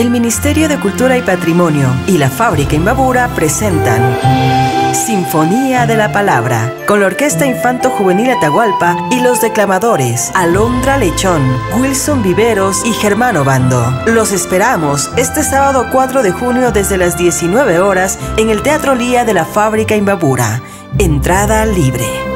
el Ministerio de Cultura y Patrimonio y la Fábrica Imbabura presentan Sinfonía de la Palabra, con la Orquesta Infanto Juvenil Atahualpa y los declamadores Alondra Lechón, Wilson Viveros y Germano Bando. Los esperamos este sábado 4 de junio desde las 19 horas en el Teatro Lía de la Fábrica Imbabura. Entrada libre.